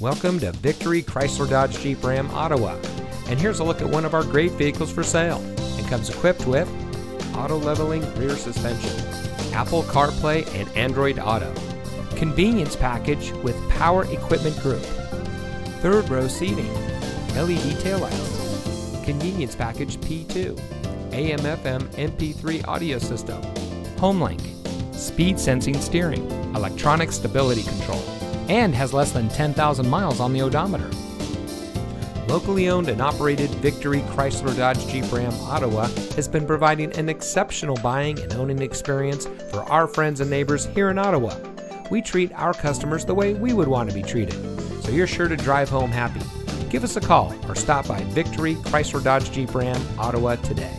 Welcome to Victory Chrysler Dodge Jeep Ram Ottawa. And here's a look at one of our great vehicles for sale. It comes equipped with auto leveling rear suspension, Apple CarPlay and Android Auto, convenience package with power equipment group, third row seating, LED taillights, convenience package P2, AM FM MP3 audio system, HomeLink, speed sensing steering, electronic stability control, and has less than 10,000 miles on the odometer. Locally owned and operated Victory Chrysler Dodge Jeep Ram Ottawa has been providing an exceptional buying and owning experience for our friends and neighbors here in Ottawa. We treat our customers the way we would want to be treated, so you're sure to drive home happy. Give us a call or stop by Victory Chrysler Dodge Jeep Ram Ottawa today.